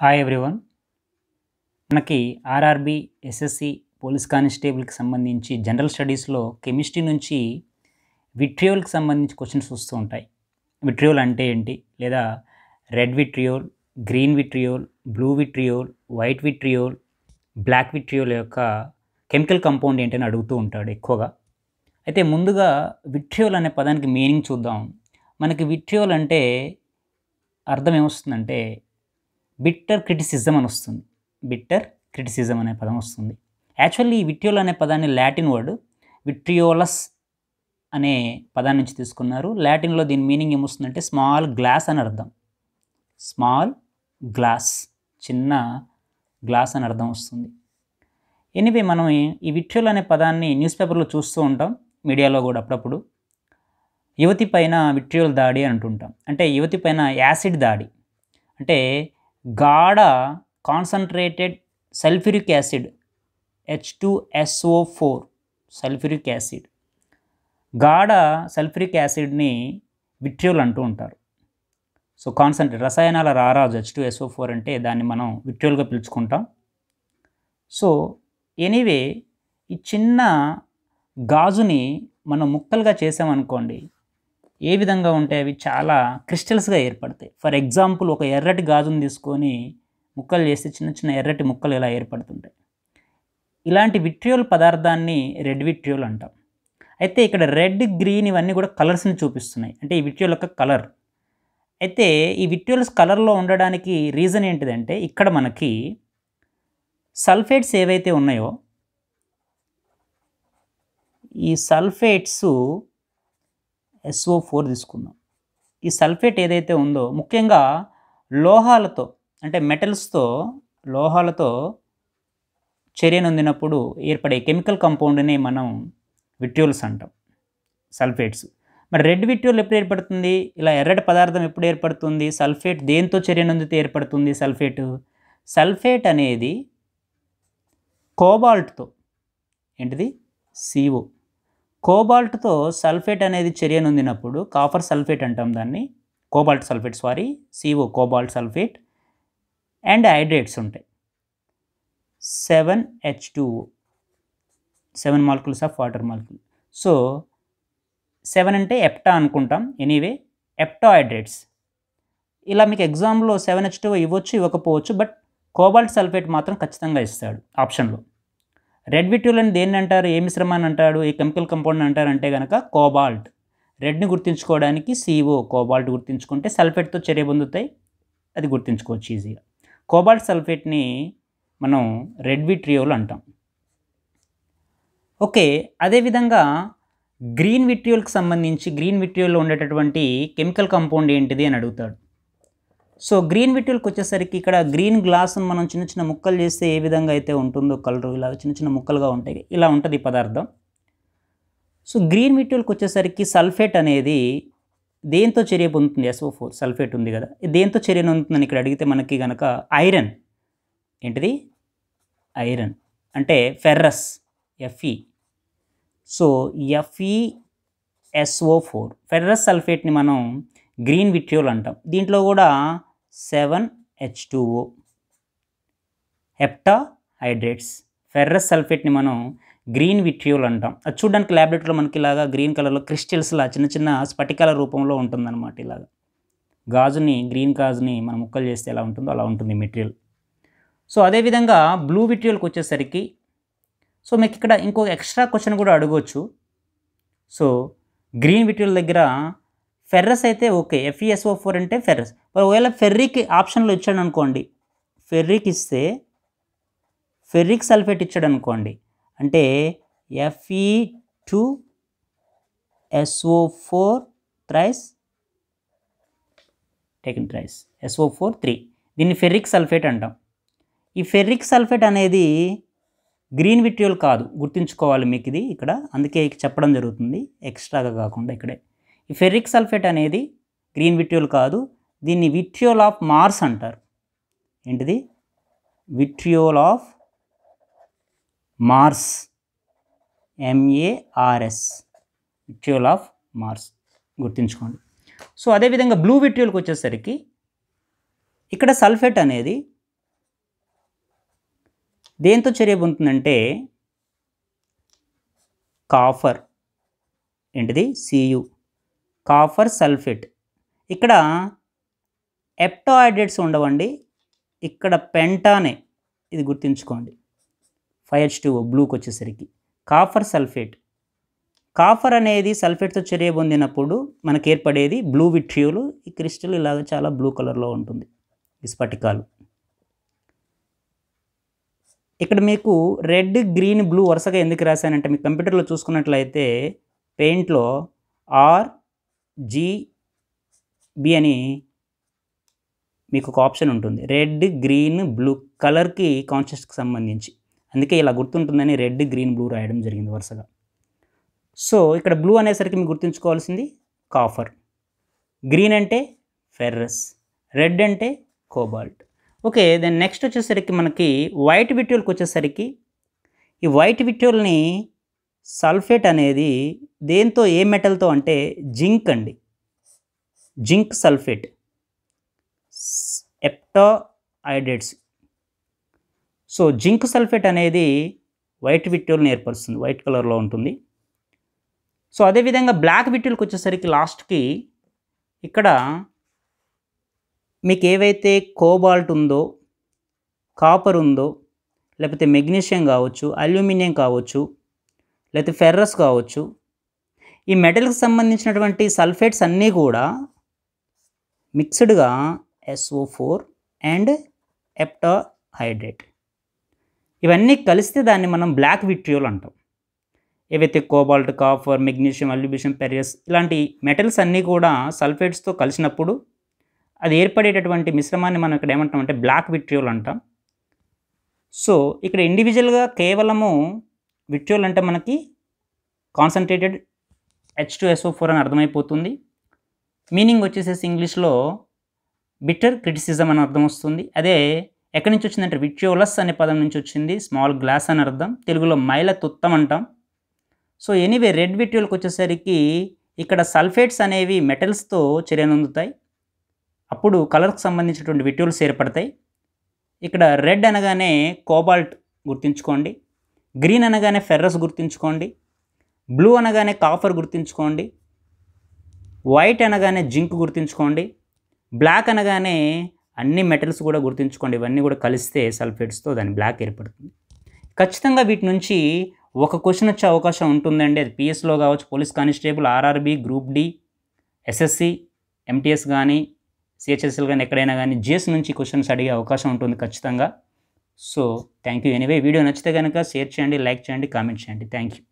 Hi everyone మనకి RRB SSC police కానిస్టేబుల్కి సంబంధించి జనరల్ స్టడీస్లో కెమిస్ట్రీ నుంచి విట్రియోల్కి సంబంధించి క్వశ్చన్స్ వస్తూ ఉంటాయి. విట్రియోల్ అంటే ఏంటి? లేదా red vitriol green vitriol blue vitriol white vitriol black vitriol యొక్క కెమికల్ కంపౌండ్ ఏంటని అడుగుతూ ఉంటాడు ఎక్కువగా. అయితే ముందుగా విట్రియోల్ అనే పదానికి మీనింగ్ చూద్దాం. మనకి విట్రియోల్ అంటే అర్థం ఏమొస్తుందంటే బిట్టర్ క్రిటిసిజం అని వస్తుంది. బిట్టర్ క్రిటిసిజం అనే పదం వస్తుంది. యాక్చువల్లీ ఈ విట్రియోల్ అనే పదాన్ని లాటిన్ వర్డ్ విట్రియోలస్ అనే పదాన్ని నుంచి తీసుకున్నారు. లాటిన్లో దీని మీనింగ్ ఏమొస్తుందంటే స్మాల్ గ్లాస్ అని అర్థం. స్మాల్ గ్లాస్ చిన్న గ్లాస్ అని అర్థం వస్తుంది. ఎనివే మనం ఈ విట్రియోల్ అనే పదాన్ని న్యూస్ పేపర్లో చూస్తూ ఉంటాం మీడియాలో కూడా అప్పుడప్పుడు. యువతి పైన విట్రియోల్ దాడి అని అంటుంటాం. అంటే యువతి పైన యాసిడ్ దాడి. అంటే గాఢ concentrated sulphuric acid H two SO four sulphuric acid. గాఢ సల్ఫ్యూరిక్ యాసిడ్ని విట్రియోల్ అంటూ ఉంటారు. సో కాన్సన్ట్రేట్ రసాయనాల రారాజు హెచ్ టూ ఎస్ఓ ఫోర్ అంటే దాన్ని మనం విట్రియోల్గా పిలుచుకుంటాం. సో ఎనీవే ఈ చిన్న గాజుని మనం ముక్కలుగా చేసామనుకోండి ఏ విధంగా ఉంటాయి అవి చాలా క్రిస్టల్స్గా ఏర్పడతాయి. ఫర్ ఎగ్జాంపుల్ ఒక ఎర్రటి గాజుని తీసుకొని ముక్కలు చేస్తే చిన్న చిన్న ఎర్రటి ముక్కలు ఇలా ఏర్పడుతుంటాయి. ఇలాంటి విట్రియోల్ పదార్థాన్ని రెడ్ విట్రియోల్ అంటాం. అయితే ఇక్కడ రెడ్ గ్రీన్ ఇవన్నీ కూడా కలర్స్ని చూపిస్తున్నాయి. అంటే ఈ విట్రియోల్ యొక్క కలర్. అయితే ఈ విట్రియోల్స్ కలర్లో ఉండడానికి రీజన్ ఏంటిదంటే ఇక్కడ మనకి సల్ఫేట్స్ ఏవైతే ఉన్నాయో ఈ సల్ఫేట్స్ ఎస్ఓ ఫోర్ తీసుకుందాం. ఈ సల్ఫేట్ ఏదైతే ఉందో ముఖ్యంగా లోహాలతో అంటే మెటల్స్తో లోహాలతో చర్య నొందినప్పుడు ఏర్పడే కెమికల్ కంపౌండ్ని మనం విట్యూల్స్ అంటాం సల్ఫేట్స్. మరి రెడ్ విట్యూల్ ఎప్పుడు ఏర్పడుతుంది? ఇలా ఎర్రటి పదార్థం ఎప్పుడు ఏర్పడుతుంది? సల్ఫేట్ దేంతో చర్య నొందితే ఏర్పడుతుంది సల్ఫేట్? సల్ఫేట్ అనేది కోబాల్ట్తో ఏంటిది? సిఓ కోబాల్ట్తో సల్ఫేట్ అనేది చర్యనుందినప్పుడు కాఫర్ కాపర్ సల్ఫేట్ అంటాం దాన్ని. Cobalt sulphate sorry CO cobalt sulphate and hydrates ఉంటాయి. Seven H two seven molecules of water molecule. So seven అంటే ఎప్టా అనుకుంటాం. ఎనీవే ఎప్టా హైడ్రేట్స్ ఇలా మీకు ఎగ్జామ్లో సెవెన్ హెచ్ టూ ఇవ్వచ్చు ఇవ్వకపోవచ్చు బట్ కోబాల్ట్ సల్ఫేట్ మాత్రం ఖచ్చితంగా ఇస్తాడు ఆప్షన్లో. రెడ్ విట్యూలని దేన్ని అంటారు? ఏ మిశ్రమాన్ని అంటాడు? ఏ కెమికల్ కంపౌండ్ అంటారంటే కనుక కోబాల్ట్ రెడ్ని గుర్తుంచుకోవడానికి సిఓ కోబాల్ట్ గుర్తుంచుకుంటే సల్ఫేట్తో చర్య పొందుతాయి. అది గుర్తుంచుకోవచ్చు ఈజీగా కోబాల్ట్ సల్ఫేట్ని మనం రెడ్ విట్రియోల్ అంటాం. ఓకే అదేవిధంగా గ్రీన్ విట్రియోల్కి సంబంధించి గ్రీన్ విట్రియోల్లో ఉండేటటువంటి కెమికల్ కంపౌండ్ ఏంటిది అని అడుగుతాడు. సో గ్రీన్ విట్యూల్కి వచ్చేసరికి ఇక్కడ గ్రీన్ గ్లాస్ను మనం చిన్న చిన్న ముక్కలు చేస్తే ఏ విధంగా అయితే ఉంటుందో కలరు ఇలా చిన్న చిన్న ముక్కలుగా ఉంటాయి. ఇలా ఉంటుంది పదార్థం. సో గ్రీన్ విట్యూల్కి వచ్చేసరికి సల్ఫేట్ అనేది దేంతో చర్య పొందుతుంది? ఎస్ఓ ఫోర్ సల్ఫేట్ ఉంది కదా. దేంతో చర్య పొందుతుందని ఇక్కడ అడిగితే మనకి కనుక ఐరన్. ఏంటిది? ఐరన్. అంటే ferrous. FE so FE SO four ferrous సల్ఫేట్ని మనం గ్రీన్ విట్రియోల్ అంటాం. దీంట్లో కూడా seven H two O hepta hydrates ferrous సల్ఫేట్ని మనం గ్రీన్ విట్రియోల్ అంటాం. అది చూడడానికి ల్యాబొరేటరీలో మనకి ఇలాగా గ్రీన్ కలర్లో క్రిస్టల్స్లా చిన్న చిన్న స్ఫటికాల రూపంలో ఉంటుందన్నమాట ఇలాగా. గాజుని గ్రీన్ గాజుని మనం ముక్కలు చేస్తే ఎలా ఉంటుందో అలా ఉంటుంది మెటీరియల్. సో అదేవిధంగా బ్లూ విట్రియోల్కి వచ్చేసరికి సో మీకు ఇక్కడ ఇంకో ఎక్స్ట్రా క్వశ్చన్ కూడా అడగవచ్చు సో గ్రీన్ విట్రియోల్ దగ్గర ఫెర్రస్ అయితే ఓకే ఎఫ్ఈఎస్ఓ ఫోర్ అంటే ఫెర్రస్. ఒకవేళ ఫెర్రిక్ ఆప్షన్లో ఇచ్చాడు అనుకోండి ఫెర్రిక్ ఇస్తే ఫెర్రిక్ సల్ఫేట్ ఇచ్చాడు అనుకోండి అంటే F E two S O four thrice టెకిన్ thrice S O four three దీన్ని ఫెర్రిక్ సల్ఫేట్ అంటాం. ఈ ఫెర్రిక్ సల్ఫేట్ అనేది గ్రీన్ విట్రియోల్ కాదు గుర్తుంచుకోవాలి మీకు ఇది ఇక్కడ. అందుకే చెప్పడం జరుగుతుంది ఎక్స్ట్రాగా కాకుండా ఇక్కడే. ఈ ఫెర్రిక్ సల్ఫేట్ అనేది గ్రీన్ విట్రియోల్ కాదు దీన్ని విట్రియోల్ ఆఫ్ మార్స్ అంటారు. ఏంటిది? Vitriol of Mars MARS vitriol of Mars గుర్తుంచుకోండి. సో అదేవిధంగా బ్లూ విట్రియోల్కి వచ్చేసరికి ఇక్కడ సల్ఫేట్ అనేది దేంతో చర్య పొందుతుందంటే కాఫర్ ఏంటిది? సియు కాఫర్ సల్ఫేట్ ఇక్కడ ఎప్టాయిడేట్స్ ఉండవండి. ఇక్కడ పెంటానే ఇది గుర్తుంచుకోండి. ఫైవ్ హెచ్ టూ బ్లూకి వచ్చేసరికి. Copper sulphate. కాఫర్ అనేది సల్ఫేట్తో చర్య పొందినప్పుడు మనకు ఏర్పడేది బ్లూ విట్రియోలు. ఈ క్రిస్టల్ ఇలాగ చాలా బ్లూ కలర్లో ఉంటుంది. ఈ స్ఫటికాలు. ఇక్కడ మీకు రెడ్ గ్రీన్ బ్లూ వరుసగా ఎందుకు రాశానంటే మీ కంప్యూటర్లో చూసుకున్నట్లయితే పెయింట్లో ఆర్ జీ బి అని మీకు ఒక ఆప్షన్ ఉంటుంది. రెడ్ గ్రీన్ బ్లూ కలర్కి కాన్షియస్కి సంబంధించి. అందుకే ఇలా గుర్తుంటుందని రెడ్ గ్రీన్ బ్లూ రాయడం జరిగింది వరుసగా. సో ఇక్కడ బ్లూ అనేసరికి మీకు గుర్తుంచుకోవాల్సింది కాఫర్ గ్రీన్ అంటే ఫెర్రస్ రెడ్ అంటే కోబాల్ట్ ఓకే దెన్ నెక్స్ట్ వచ్చేసరికి మనకి వైట్ విట్యూల్కి వచ్చేసరికి ఈ వైట్ విట్యూల్ని సల్ఫేట్ అనేది దేంతో ఏ మెటల్తో అంటే జింక్ అండి. Zinc sulphate heptahydrates so zinc sulphate అనేది వైట్ విట్యూల్ని ఏర్పరుస్తుంది వైట్ కలర్లో ఉంటుంది. సో అదేవిధంగా బ్లాక్ విట్యూల్కి వచ్చేసరికి లాస్ట్కి ఇక్కడ మీకు ఏవైతే కోబాల్ట్ ఉందో కాపర్ ఉందో లేకపోతే మెగ్నీషియం కావచ్చు అల్యూమినియం కావచ్చు లేకపోతే ఫెర్రస్ కావచ్చు ఈ మెటల్కి సంబంధించినటువంటి సల్ఫేట్స్ అన్నీ కూడా మిక్స్డ్గా S O four and heptahydrate ఇవన్నీ కలిస్తే దాన్ని మనం బ్లాక్ విట్రియోల్ అంటాం. ఏవైతే కోబాల్ట్ కాఫర్ మెగ్నీషియం అల్యూబిషియం పెరియస్ ఇలాంటి మెటల్స్ అన్నీ కూడా సల్ఫేట్స్తో కలిసినప్పుడు అది ఏర్పడేటటువంటి మిశ్రమాన్ని మనం ఇక్కడ ఏమంటాం అంటే బ్లాక్ విట్రియోల్ అంటాం. సో ఇక్కడ ఇండివిజువల్గా కేవలము విట్రియోల్ అంటే మనకి concentrated H two S O four అని అర్థమైపోతుంది. మీనింగ్ వచ్చేసేసి ఇంగ్లీష్లో బిటర్ క్రిటిసిజం అని అర్థం వస్తుంది. అదే ఎక్కడి నుంచి వచ్చిందంటే విట్యోలస్ అనే పదం నుంచి వచ్చింది. స్మాల్ గ్లాస్ అని అర్థం. తెలుగులో మైల తుత్తం అంటాం. సో ఎనీవే రెడ్ విట్రియోల్కి వచ్చేసరికి ఇక్కడ సల్ఫేట్స్ అనేవి మెటల్స్తో చర్యనందుతాయి అప్పుడు కలర్కి సంబంధించినటువంటి విట్యూల్స్ ఏర్పడతాయి. ఇక్కడ రెడ్ అనగానే కోబాల్ట్ గుర్తుంచుకోండి. గ్రీన్ అనగానే ఫెర్రస్ గుర్తుంచుకోండి. బ్లూ అనగానే కాఫర్ గుర్తుంచుకోండి. వైట్ అనగానే జింక్ గుర్తుంచుకోండి. బ్లాక్ అనగానే అన్ని మెటల్స్ కూడా గుర్తుంచుకోండి. ఇవన్నీ కూడా కలిస్తే సల్ఫేట్స్తో దాని బ్లాక్ ఏర్పడుతుంది. ఖచ్చితంగా వీటి నుంచి ఒక క్వశ్చన్ వచ్చే అవకాశం ఉంటుందండి. అది పిఎస్లో కావచ్చు police constable RRB group D SSC MTS కానీ సిహెచ్ఎస్ఎల్ కానీ ఎక్కడైనా కానీ జిఎస్ నుంచి క్వశ్చన్స్ అడిగే అవకాశం ఉంటుంది ఖచ్చితంగా. So thank you anyway video నచ్చితే కనుక షేర్ చేయండి లైక్ చేయండి కామెంట్ చేయండి. Thank you